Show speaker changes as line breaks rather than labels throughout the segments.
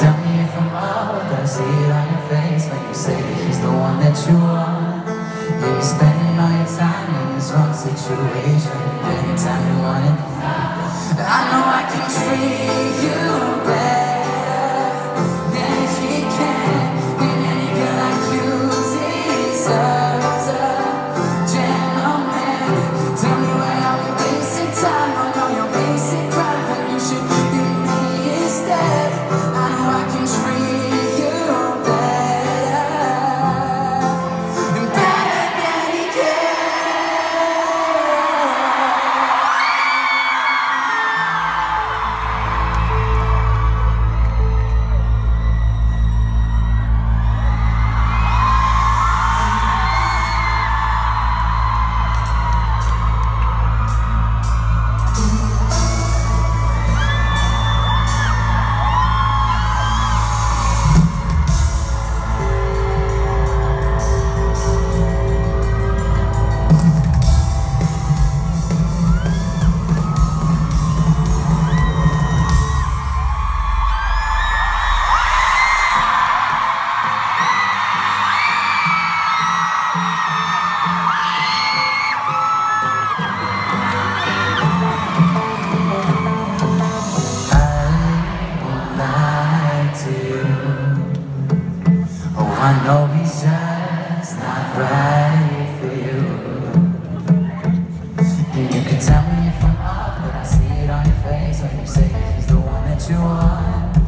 tell me if I'm out, I see it on your face when you say that he's the one that you want. And you're spending all your time in this wrong situation, I know he's eyes not right for you. And you can tell me if I'm off But I see it on your face when you say He's the one that you want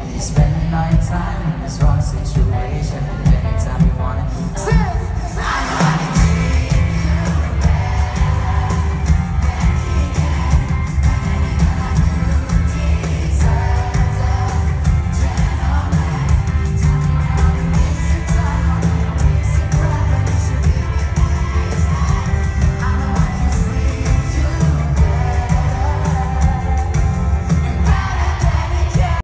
And you spend all your time in this wrong situation.